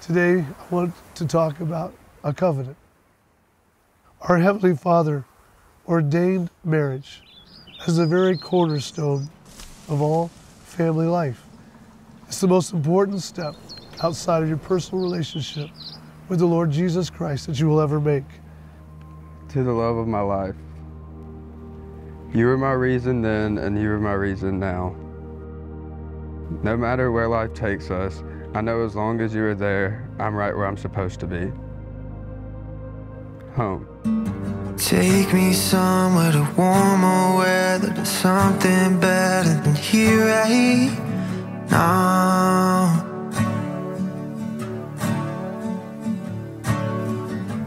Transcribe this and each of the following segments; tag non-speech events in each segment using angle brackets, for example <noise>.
Today, I want to talk about a covenant. Our Heavenly Father ordained marriage as the very cornerstone of all family life. It's the most important step outside of your personal relationship with the Lord Jesus Christ that you will ever make. To the love of my life. You were my reason then, and you are my reason now. No matter where life takes us, I know as long as you are there, I'm right where I'm supposed to be. Home. Take me somewhere to warmer weather, to something better than here right now.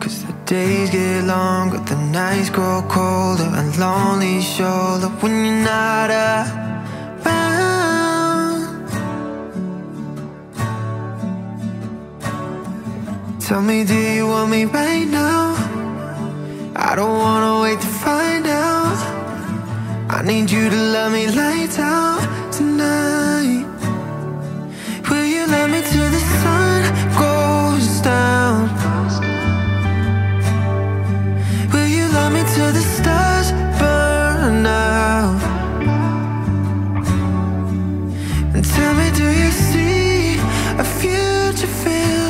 Cause the days get longer, the nights grow colder, and lonely shoulder when you're not around. Tell me, do you want me right now? I don't wanna wait to find out. I need you to love me lights out tonight. Will you love me till the sun goes down? Will you love me till the stars burn out? And tell me, do you see a future filled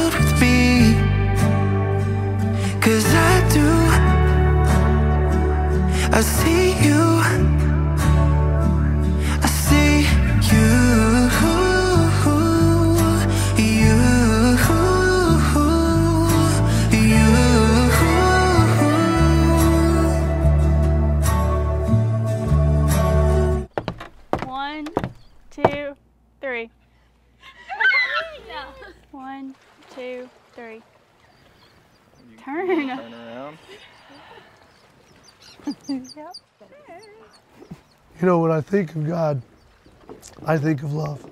Turn. Turn around. <laughs> Yep. You know, when I think of God, I think of love.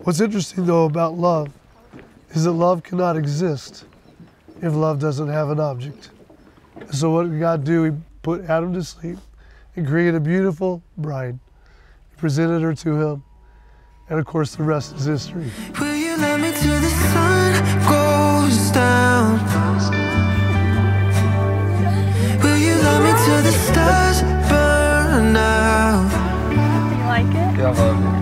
What's interesting, though, about love is that love cannot exist if love doesn't have an object. So, what did God do? He put Adam to sleep and created a beautiful bride. He presented her to him. And of course, the rest is history. Like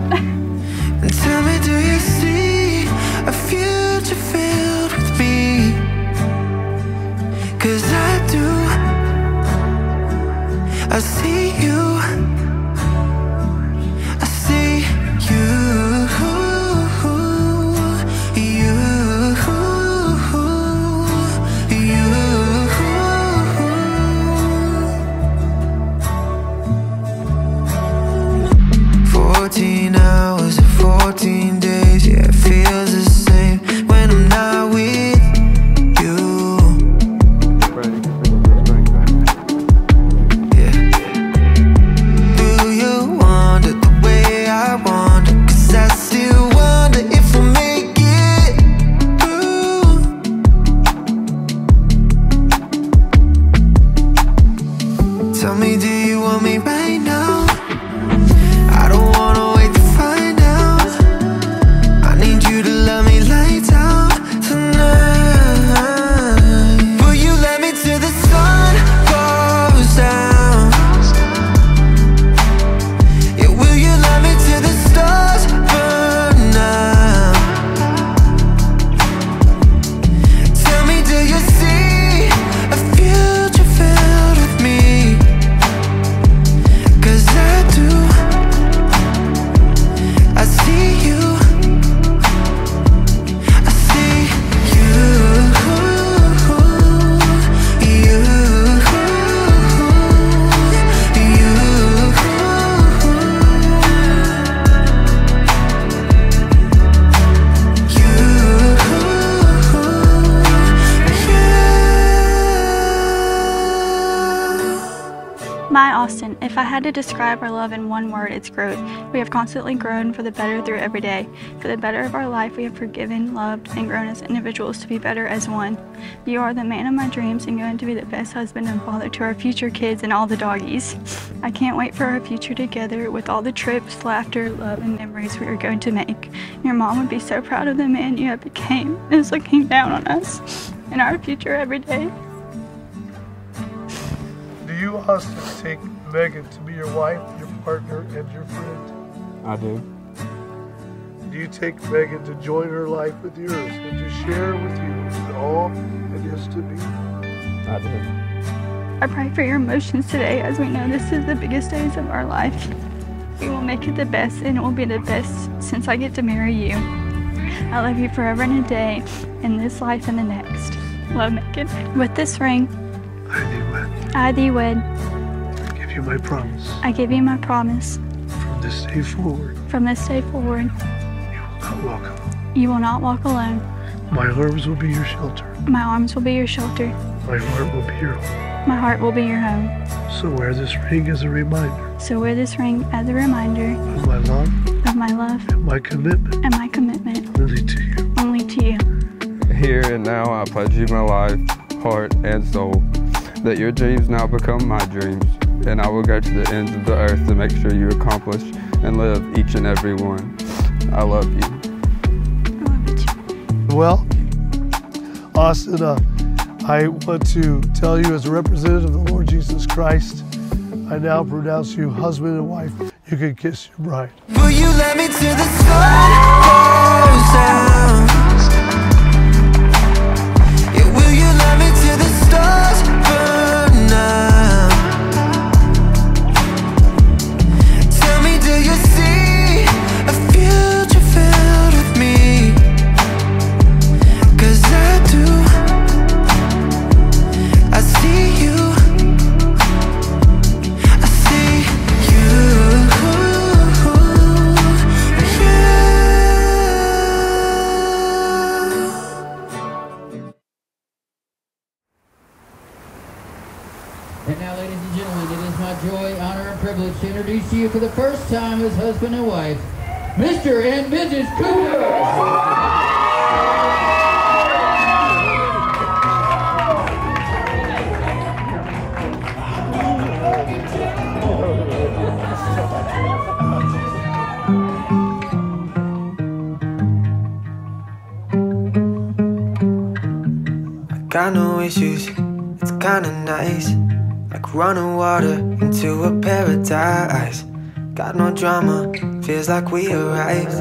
had to describe our love in one word, it's growth. We have constantly grown for the better through every day. For the better of our life, we have forgiven, loved, and grown as individuals to be better as one. You are the man of my dreams and going to be the best husband and father to our future kids and all the doggies. I can't wait for our future together with all the trips, laughter, love, and memories we are going to make. Your mom would be so proud of the man you have became and <laughs> is looking down on us and our future every day. Do you, Austin, take Meagan to be your wife, your partner, and your friend? I do. Do you take Meagan to join her life with yours and to share with you all it is to be? I do. I pray for your emotions today as we know this is the biggest days of our life. We will make it the best and it will be the best since I get to marry you. I love you forever and a day in this life and the next. Love Meagan. With this ring, I do wed. I thee wed. I give you my promise. I give you my promise. From this day forward, From this day forward, you will not walk alone. you will not walk alone. My arms will be your shelter. My arms will be your shelter. My heart will be your home. My heart will be your home. So wear this ring as a reminder So wear this ring as a reminder of my love of my love and my commitment and my commitment only to you. only to you. Here and now, I pledge you my life, heart, and soul, that your dreams now become my dreams, and I will go to the ends of the earth to make sure you accomplish and live each and every one. I love you. I love you too. Well, Austin, uh, I want to tell you as a representative of the Lord Jesus Christ, I now pronounce you husband and wife. You can kiss your bride. Will you let me till the sun goes down? To introduce to you for the first time as husband and wife, Mr. and Mrs. Cooper. Got no issues, it's kinda nice. Like running water into a paradise. Got no drama, feels like we arrived.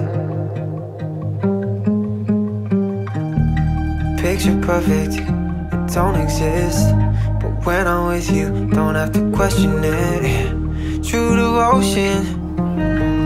Picture perfect, it don't exist. But when I'm with you, don't have to question it. True devotion. All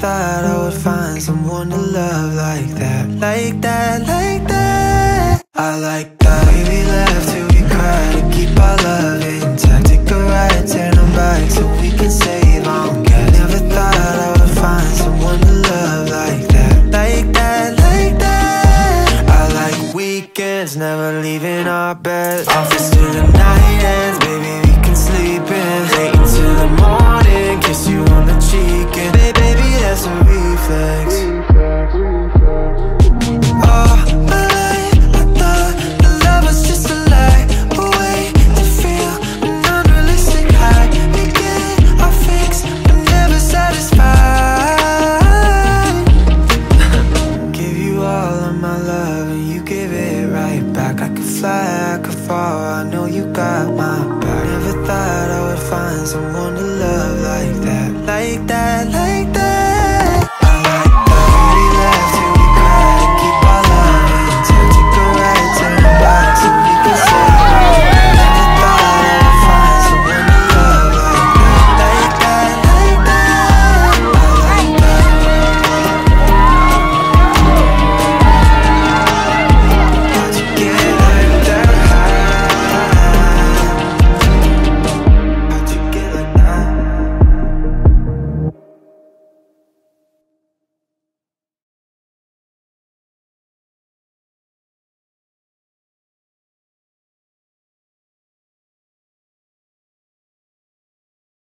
thought I would find someone to love like that, like that, like that. I like